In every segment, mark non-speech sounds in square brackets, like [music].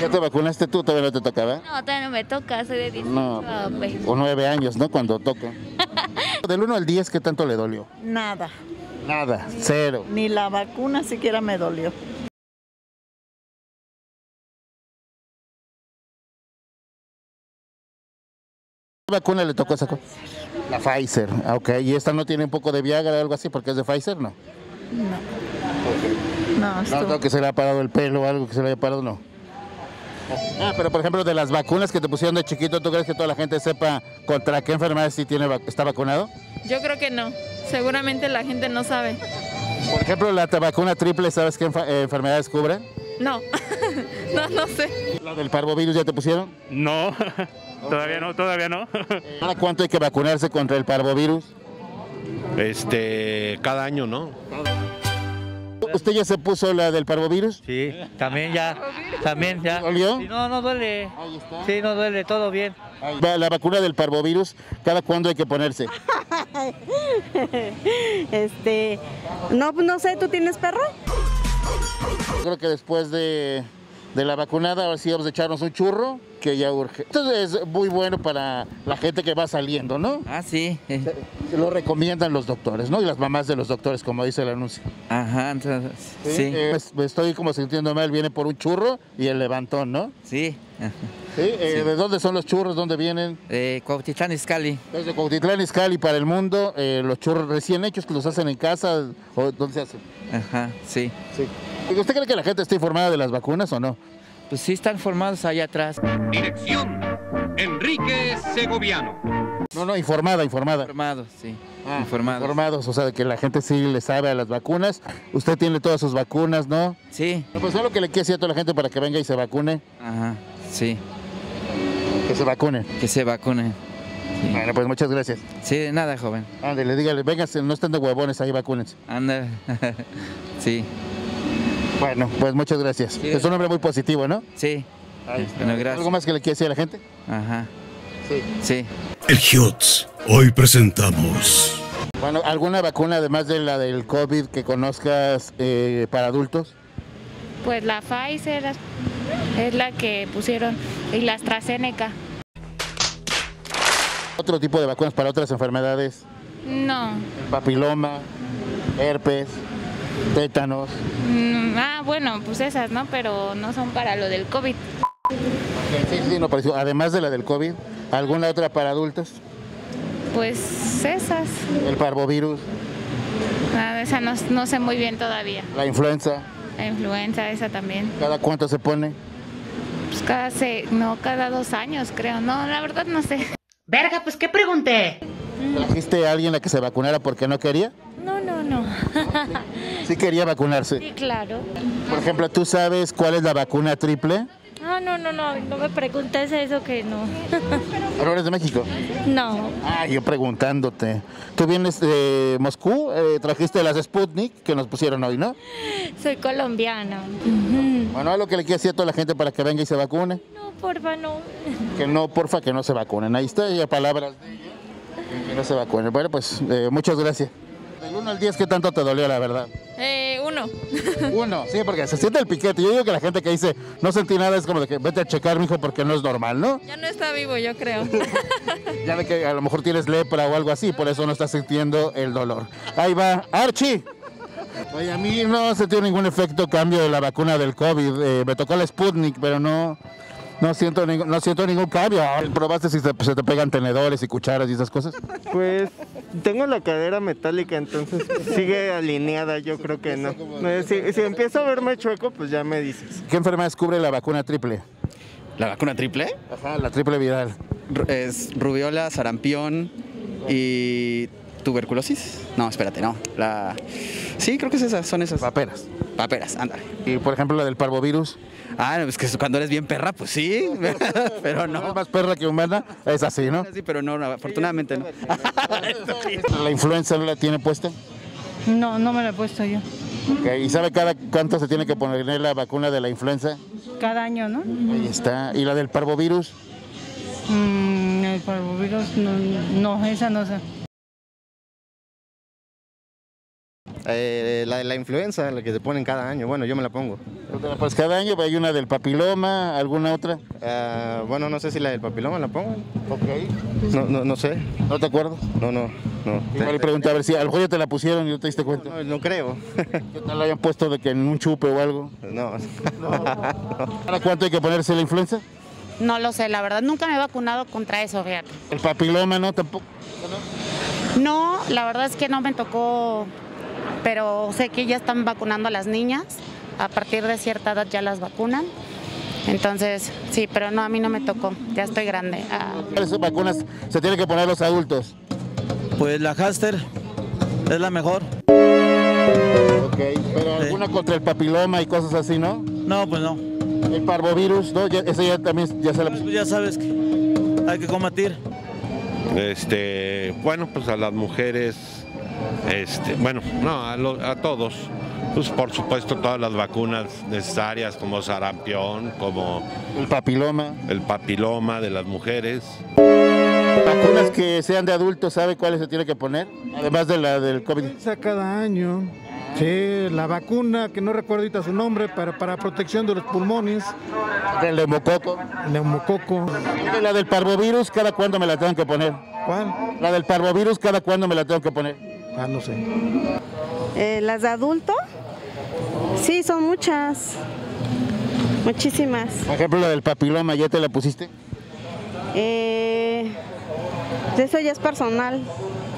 ¿Ya te vacunaste tú? Todavía no te tocaba. No, todavía no me toca, soy de 18 No. a 20. O nueve años, ¿no? Cuando toca. [laughs] Del 1 al 10, ¿qué tanto le dolió? Nada, Nada, cero. ni la vacuna siquiera me dolió. ¿Qué vacuna le tocó esa? La Pfizer. Ok. ¿Y esta no tiene un poco de Viagra o algo así porque es de Pfizer? No. No, No, estuvo- no, que se le haya parado el pelo o algo que se le haya parado, no. Ah, pero por ejemplo, de las vacunas que te pusieron de chiquito, ¿tú crees que toda la gente sepa contra qué enfermedad sí tiene, está vacunado? Yo creo que no. Seguramente la gente no sabe. Por ejemplo, la vacuna triple, ¿sabes qué eh, enfermedades cubre? No. [laughs] no, no sé. ¿La del parvovirus ya te pusieron? No, [laughs] todavía no, todavía no. [laughs] ¿Cada cuánto hay que vacunarse contra el parvovirus? Este, cada año, ¿no? ¿Usted ya se puso la del parvovirus? Sí, también ya, también ya. ¿Dolió? Sí, no, no duele. Ahí está. Sí, no duele, todo bien. La vacuna del parvovirus, ¿cada cuándo hay que ponerse? [laughs] Este, no, no sé, ¿tú tienes perro? Creo que después de, de la vacunada, ahora sí vamos a echarnos un churro, que ya urge. Entonces es muy bueno para la gente que va saliendo, ¿no? Ah, sí. Lo recomiendan los doctores, ¿no? Y las mamás de los doctores, como dice el anuncio. Ajá, entonces, sí. Eh, pues, me estoy como sintiendo mal, viene por un churro y el levantón, ¿no? Sí. ajá. ¿Sí? Eh, ¿De dónde son los churros? ¿Dónde vienen? Eh, Cuautitlán Izcalli. Desde Cuautitlán Izcalli para el mundo, eh, los churros recién hechos que los hacen en casa, ¿o dónde se hacen? Ajá, sí. Sí. ¿Usted cree que la gente está informada de las vacunas o no? Pues sí están formados allá atrás. Dirección, Enrique Segoviano. No, no, informada, informada. Formados, sí. Ah, informados. Informados, o sea, de que la gente sí le sabe a las vacunas. Usted tiene todas sus vacunas, ¿no? Sí. No, Pues es lo que le quiere decir a toda la gente para que venga y se vacune. Ajá, sí. Que se vacune. Que se vacunen. Sí. Bueno, pues muchas gracias. Sí, de nada, joven. Ándale, dígale, véngase, no estén de huevones ahí, vacúnense. Anda. [laughs] sí. Bueno, pues muchas gracias. Sí. Es un hombre muy positivo, ¿no? Sí. Ahí está. Bueno, gracias. ¿Algo más que le quiere decir a la gente? Ajá. Sí. Sí. El HIOTS. Hoy presentamos. Bueno, ¿alguna vacuna además de la del COVID que conozcas eh, para adultos? Pues la Pfizer es la que pusieron y la AstraZeneca. Otro tipo de vacunas para otras enfermedades, No. papiloma, herpes, tétanos. Mm, ah, bueno, pues esas, ¿no? Pero no son para lo del COVID. Sí, sí, no pareció. Además de la del COVID, ¿alguna otra para adultos? Pues esas. El parvovirus, Ah, esa no, no sé muy bien todavía. la influenza, La influenza, esa también. ¿cada cuánto se pone? Pues cada se, no, cada dos años creo. No, la verdad no sé. Verga, pues qué pregunté. ¿Trajiste a alguien a que se vacunara porque no quería? No, no, no. Sí quería vacunarse. Sí, claro. Por ejemplo, ¿tú sabes cuál es la vacuna triple? Ah, no, no, no, no me preguntes eso que no. ¿No eres de México? No. Ah, yo preguntándote. Tú vienes de Moscú, eh, trajiste las Sputnik que nos pusieron hoy, ¿no? Soy colombiana. Bueno, es lo que le quiero decir a toda la gente para que venga y se vacune. No, porfa, no. Que no, porfa, que no se vacunen. Ahí está, ya palabras de ella. No se vacunen. Bueno, pues eh, muchas gracias. Del 1 al 10, ¿qué tanto te dolió, la verdad? Eh, uno. [laughs] Uno, sí, porque se siente el piquete. Yo digo que la gente que dice no sentí nada es como de que vete a checar, mijo, porque no es normal, ¿no? Ya no está vivo, yo creo. [laughs] Ya ve que a lo mejor tienes lepra o algo así, por eso no estás sintiendo el dolor. Ahí va, Archie. Oye, a mí no sentí ningún efecto cambio de la vacuna del COVID. Eh, me tocó la Sputnik, pero no, no, siento, ningún- no siento ningún cambio. ¿Probaste si se, se te pegan tenedores y cucharas y esas cosas? Pues tengo la cadera metálica, entonces sigue alineada, yo creo que no. Si, si empiezo a verme chueco, pues ya me dices. ¿Qué enfermedades cubre la vacuna triple? ¿La vacuna triple? Ajá, la triple viral. Es rubiola, sarampión y tuberculosis. No, espérate, no. La... Sí, creo que es esas, son esas. Paperas. Paperas, ándale. Y por ejemplo la del parvovirus. Ah, es que cuando eres bien perra, pues sí, [laughs] pero no. Es más perra que humana, es así, ¿no? Sí, pero no, afortunadamente no. [laughs] ¿La influenza no la tiene puesta? No, no me lo he puesto yo. Ok, ¿Y sabe cada cuánto se tiene que poner la vacuna de la influenza? Cada año, ¿no? Ahí está. ¿Y la del parvovirus? Mm, el parvovirus, no, no, esa no sé. Eh, la de la influenza, la que se ponen cada año. Bueno, yo me la pongo. Pues cada año hay una del papiloma, alguna otra. Ah, bueno, no sé si la del papiloma la pongo. Ok. No, no, no sé. ¿No te acuerdas? No, no, no. Igual le pregunté a ver si a lo mejor ya te la pusieron y no te diste cuenta. No, no creo. [laughs] ¿Qué tal la hayan puesto de que en un chupe o algo? No. [laughs] ¿Para cuánto hay que ponerse la influenza? No lo sé, la verdad, nunca me he vacunado contra eso, fíjate. El papiloma no tampoco. No, la verdad es que no me tocó, pero sé que ya están vacunando a las niñas. A partir de cierta edad ya las vacunan. Entonces, sí, pero no, a mí no me tocó, ya estoy grande. Ah, ¿Cuáles vacunas se tienen que poner los adultos? Pues la Haster es la mejor. Ok, pero alguna contra el papiloma y cosas así, ¿no? No, pues no. El parvovirus, ¿no? Ya, ese ya también ya se la Pues ya sabes que hay que combatir. Este, bueno, pues a las mujeres, este, bueno, no, a, lo- a todos. Pues por supuesto todas las vacunas necesarias como sarampión, como el papiloma, el papiloma de las mujeres. Vacunas que sean de adultos, ¿sabe cuáles se tiene que poner? Además de la del COVID. cada año. Sí, la vacuna, que no recuerdo ahorita su nombre, para, para protección de los pulmones. El neumococo. El neumococo. Y la del parvovirus, ¿cada cuándo me la tengo que poner? ¿Cuál? La del parvovirus, ¿cada cuándo me la tengo que poner? Ah, no sé. Eh, ¿Las de adulto? Sí, son muchas. Muchísimas. Por ejemplo, la del papiloma, ¿ya te la pusiste? Eh, eso ya es personal.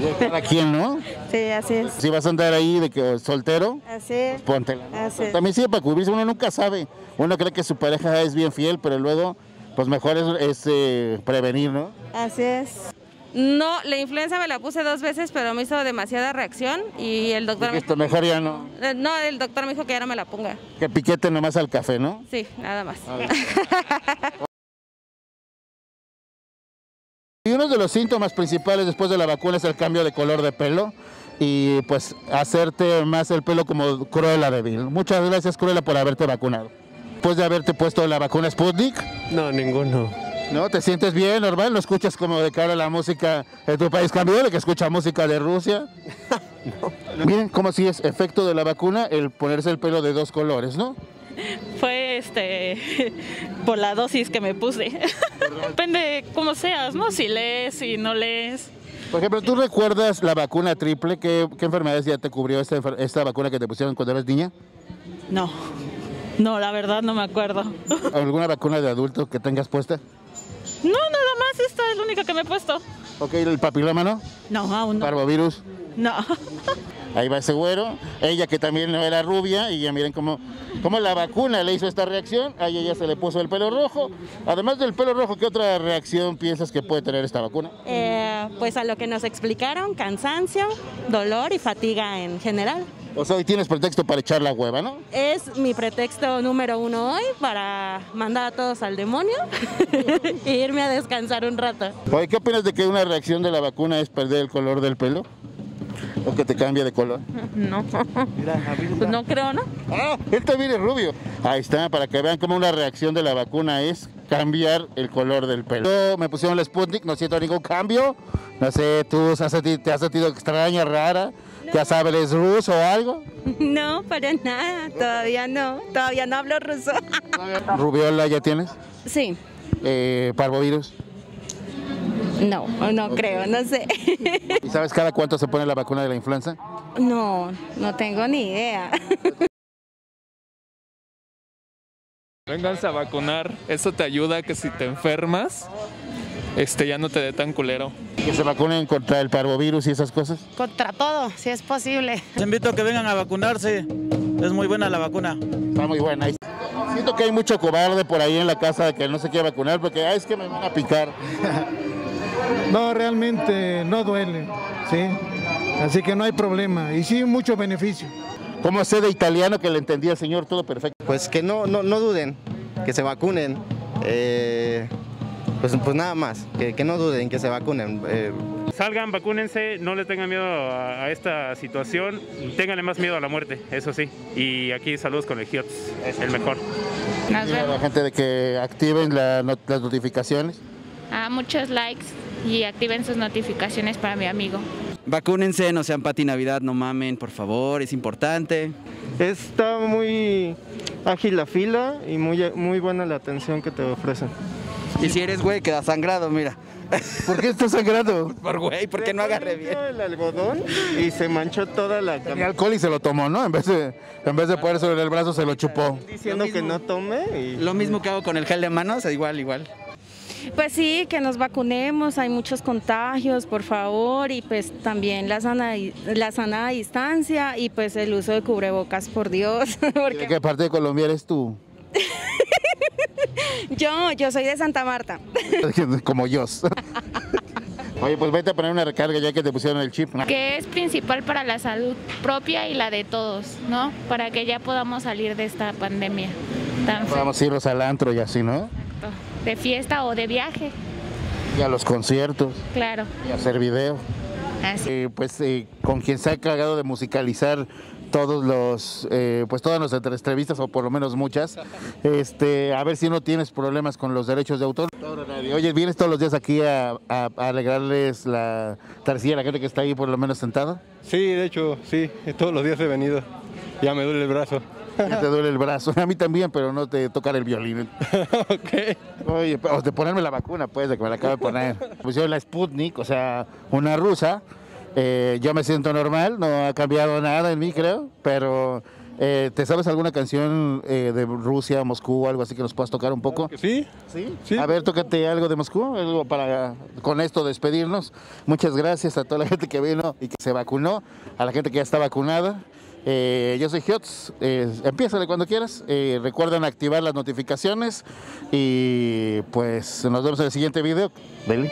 Ya cada quien, ¿no? [laughs] Sí, así es. Si vas a andar ahí de que soltero, Así es. póntela. Así es. También sirve para cubrirse, uno nunca sabe. Uno cree que su pareja es bien fiel, pero luego, pues mejor es, es, eh, prevenir, ¿no? Así es. No, la influenza me la puse dos veces, pero me hizo demasiada reacción y el doctor me... Esto mejor ya no. Eh, No, el doctor me dijo que ya no me la ponga. Que piquete nomás al café, ¿no? Sí, nada más. Y uno de los síntomas principales después de la vacuna es el cambio de color de pelo y pues hacerte más el pelo como Cruella de Vil. Muchas gracias Cruella por haberte vacunado. Después de haberte puesto la vacuna Sputnik. No, ninguno. ¿No? ¿Te sientes bien, normal? ¿No escuchas como de cara la música de tu país cambió, de que escucha música de Rusia? [laughs] Miren cómo si es efecto de la vacuna el ponerse el pelo de dos colores, ¿no? Fue este [laughs] por la dosis que me puse. [laughs] Depende cómo seas, ¿no? Si lees, si no lees. Por ejemplo, ¿tú recuerdas la vacuna triple? ¿Qué, qué enfermedades ya te cubrió esta, esta vacuna que te pusieron cuando eras niña? No. No, la verdad no me acuerdo. ¿Alguna vacuna de adulto que tengas puesta? Única que me he puesto. Ok, el papiloma, ¿no? No, aún no. Parvovirus. No. [laughs] Ahí va ese güero. Ella que también no era rubia y ya miren cómo, cómo la vacuna le hizo esta reacción. A ella se le puso el pelo rojo. Además del pelo rojo, ¿qué otra reacción piensas que puede tener esta vacuna? Eh, pues a lo que nos explicaron, cansancio, dolor y fatiga en general. O sea, hoy tienes pretexto para echar la hueva, ¿no? Es mi pretexto número uno hoy para mandar a todos al demonio [laughs] e irme a descansar un rato. Oye, ¿qué opinas de que una reacción de la vacuna es perder el color del pelo? ¿O que te cambie de color? [laughs] No. Pues no creo, ¿no? Ah, él también es rubio. Ahí está, para que vean cómo una reacción de la vacuna es cambiar el color del pelo. Me pusieron el Sputnik, no siento ningún cambio. No sé, ¿tú has te has sentido extraña, rara? ¿Ya sabes ruso o algo? [laughs] No, para nada, todavía no, todavía no hablo ruso. [laughs] ¿Rubiola ya tienes? Sí, Eh, ¿Parvovirus? no, no creo, no sé. [laughs] ¿Y sabes cada cuánto se pone la vacuna de la influenza? No, no tengo ni idea. Vénganse a vacunar, eso te ayuda a que si te enfermas, este ya no te dé tan culero. Que se vacunen contra el parvovirus y esas cosas. Contra todo, si es posible. Les invito a que vengan a vacunarse. Es muy buena la vacuna. Está muy buena. Siento que hay mucho cobarde por ahí en la casa que no se quiere vacunar porque "Ay, es que me van a picar. [laughs] No, realmente no duele, ¿sí? Así que no hay problema. Y sí, mucho beneficio. ¿Cómo sé de italiano que le entendía al señor todo perfecto? Pues que no, no, no duden, que se vacunen. Eh, pues, pues nada más, que, que no duden, que se vacunen. Eh, Salgan, vacúnense, no le tengan miedo a, a esta situación, ténganle más miedo a la muerte, eso sí. Y aquí saludos con el GIOTS, el mejor. A la gente de que activen la las notificaciones. Ah, muchos likes y activen sus notificaciones para mi amigo. Vacúnense, no sean Pati Navidad, no mamen, por favor, es importante. Está muy ágil la fila y muy, muy buena la atención que te ofrecen. Y si eres güey, queda sangrado, mira. ¿Por qué estás sangrando? [laughs] Por güey, porque no agarré bien. el algodón y se manchó toda la Tenía cama. alcohol y se lo tomó, ¿no? En vez de, en vez de ponérselo en el brazo, se lo chupó. Diciendo que no tome y... Lo mismo que hago con el gel de manos, igual, igual. Pues sí, que nos vacunemos, hay muchos contagios, por favor, y pues también la sana, la sana distancia y pues el uso de cubrebocas, por Dios. [laughs] ¿De Porque qué parte de Colombia eres tú? [laughs] [laughs] yo, yo soy de Santa Marta. [laughs] Como yo. [laughs] Oye, pues vete a poner una recarga ya que te pusieron el chip. Que es principal para la salud propia y la de todos, ¿no? Para que ya podamos salir de esta pandemia. Vamos a irnos al antro y así, ¿no? De fiesta o de viaje, Y a los conciertos, claro. y a hacer video. Así. Eh, pues eh, con quien se ha cargado de musicalizar todos los, eh, pues todas nuestras entrevistas, o por lo menos muchas, este, a ver si no tienes problemas con los derechos de autor. Oye, vienes todos los días aquí a, a- a alegrarles la tarcilla a la gente que está ahí por lo menos sentada. Sí, de hecho, sí, todos los días he venido. Ya me duele el brazo. Ya te duele el brazo. A mí también, pero no te tocar el violín. [laughs] Oye, o de ponerme la vacuna, pues, de que me la acabo de poner. Pusieron la Sputnik, o sea, una rusa. Eh, yo me siento normal, no ha cambiado nada en mí, creo, pero eh, ¿te sabes alguna canción eh, de Rusia, Moscú algo así que nos puedas tocar un poco? Sí, sí. A ver, tócate algo de Moscú, algo para con esto despedirnos. Muchas gracias a toda la gente que vino y que se vacunó, a la gente que ya está vacunada. Eh, yo soy Hiots, eh, empiézale cuando quieras. Eh, recuerden activar las notificaciones y pues nos vemos en el siguiente video. Beli.